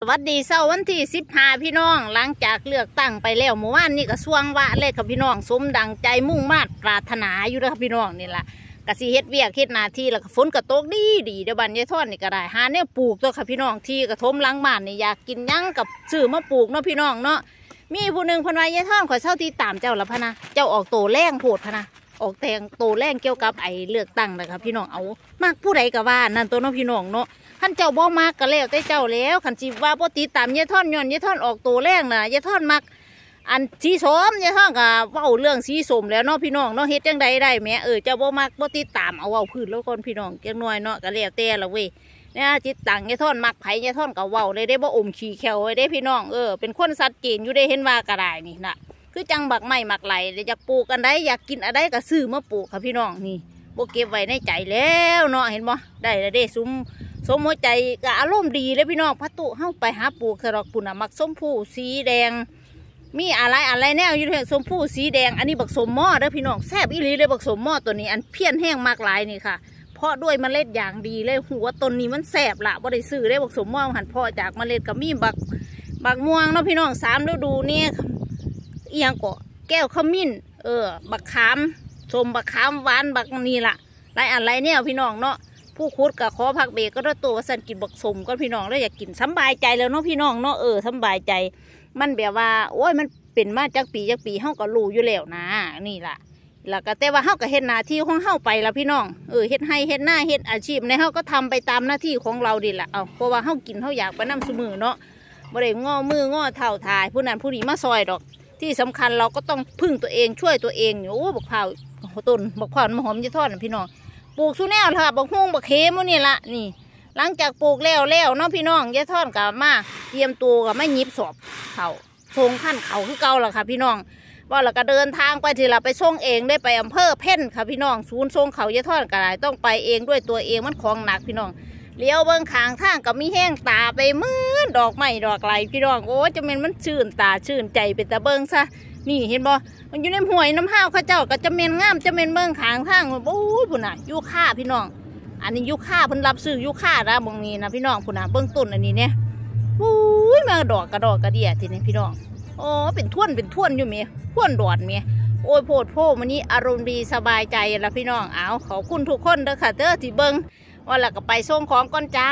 สวัสดีเสาร์วันที่สิบห้าพี่น้อง หลังจากเลือกตั้งไปแล้วเมื่อวานนี่ก็สวงวะเลยครับพี่น้องสมดังใจมุ่งมาตรปรารถนาอยู่แล้วครับพี่น้องนี่แหละกสิเฮ็ดเวียกเฮ็ดหนาที่แล้วก็ฝนก็ตกดีดีเดี๋ยวบันยายทอดนี่ก็ได้หาเนี่ยปลูกตัวค่ะพี่น้องที่กระทมหลังบ้านนี่อยากกินยังกับซื้อมาปลูกเนาะพี่น้องเนาะมีผู้หนึ่งเพนวายยายทอดขอเช่าที่ตามเจ้าละพะนะเจ้าออกโตแรงโพดพะนะ ออกแตงโตแรงเกี่ยวกับไอเลือกตั้งนะครับพี่น้องเอามากผู้ใดก็ว่านั่นตัวน้องพี่น้องเนาะขันเจ้าบ่มากก็แล้วแต่เจ้าแล้วขันจีว่าบ่ติดตามยายท่อนย้อนยายท่อนออกโตแรงน่ะยายท่อนมักอันสีสมยายท่อนก็เว้าเรื่องสีสมแล้วเนาะพี่น้องเนาะเฮ็ดจังใดได้แหม่เออเจ้าบ่มักบ่ติดตามเอาเว้าพื้นแล้วก่อนพี่น้องจังน้อยเนาะก็แล้วแต่ละเว้ยเนี่ยจิตตังยายท่อนมักไผยายท่อนก็เว้าเลยได้บ่อมขี้แขวไว้ได้พี่น้องเออเป็นคนสัดเจนอยู่ได้เห็นว่าก็ไดนี่น่ะ คือจังบักไม้มักไหลอยากปลูกอันใดอยากกินอันใดก็ซื้อมาปลูกค่ะพี่น้องนี่บ่เก็บไว้ในใจแล้วเนาะเห็นบ่ได้แล้วเด้ซุ้มสมหัวใจก็อารมณ์ดีเลยพี่น้องพัตุเข้าไปหาปลูกสรอกปุ่นอะมักส้มผู้สีแดง มีอะไรอะไรแนวอยู่เถอะส้มผู้สีแดงอันนี้บักสมหม้อเด้อพี่น้องแซ่บอีหลีเลยบักสมหม้อตัวนี้อันเพี้ยนแห้งมากหลายนี่ค่ะเพราะด้วยเมล็ดอย่างดีเลยหัวต้นนี้มันแซ่บละบ่ได้ซื้อได้บักสมหม้อหันเพาะจากเมล็ดก็มีบักบักม่วงเนาะพี่น้องสามฤดูเนี่ย อียงก็แก้วขมิ้น เออ บักขามสมบักขามหวานบักนี่ละหลายอันหลายแนวพี่น้องเนาะผู้คุดกับขอพักเบรกก็ได้ตัวสันกินบักสมก็พี่น้องแล้วอยากกินสบายใจแล้วเนาะพี่น้องเนาะเออสบายใจ มันแบบว่า โอ้ยมันเป็นมาจากปีจากปีเฮาก็รู้อยู่แล้วนะ นี่ล่ะแล้วก็แต่ว่าเฮาก็เฮ็ดหน้าที่ของเฮาไปละพี่น้องเออเฮ็ดให้เฮ็ดหน้าเฮ็ดอาชีพในเฮาก็ทำไปตามหน้าที่ของเราดิล่ะเอาเพราะว่าเฮากินเฮาอยากไปนํซุมือเนาะบ่ได้ง้อมือง้อเท้าทาย ผู้นั้นผู้นี้มาซอยดอก ที่สำคัญเราก็ต้องพึ่งตัวเองช่วยตัวเองโอ้บักเผาวต้นบักเผาวน้ำหอมจะทอดนพี่น้องปลูกสุแนวค่ะบักฮุ้งบักเขมนี่ละนี่ หลังจากปลูกแล้วแล้วเนาะพี่น้องยายทอดกับมาเตรียมตัวกับไม่ยิบสอบเขาทรงขั้นเขาคือเก่าล้วค่ะ พี่น้องว่าเราก็เดินทางไปทีละไปส่งเองได้ไปอำเภอเพ่นค่ะพี่น้องศูนย์ทรงเขายายทอดก็ได้ต้องไปเองด้วยตัวเองมันของหนักพี่น้อง เลี้ยวเบิ้งขางทางกับมีแห้งตาไปมืดดอกไม้ดอกไหลพี่น้องโอ้จะเป็นมันชื่นตาชื่นใจเป็นตาเบิ้งซะนี่เห็นบ่มันอยู่ในห่วยน้ำห้าวข้าเจ้าก็จะเมนงามจะเมนเมืองขางทางโอ้ยพุ่นน่ะยูค่าพี่น้อง อันนี้ยูค่าเพิ่นรับซื้อยูค่านะบางนี้นะพี่น้องพุ่นน่ะเบื้องต้นอันนี้เนี่ยโอ้ยมาดอกกระดอกกระเดียทีนี้พี่น้องโอ้เป็นท่วนเป็นท่วนอยู่เมียท่วนดอดเมียโอ้ยโพดโพมันนี้อารมณ์ดีสบายใจแล้วพี่น้องเอาขอบคุณทุกคนเด้อค่ะเด้อที่เบิ้ง ว่าแล้วก็ไปส่งของก่อนจ้า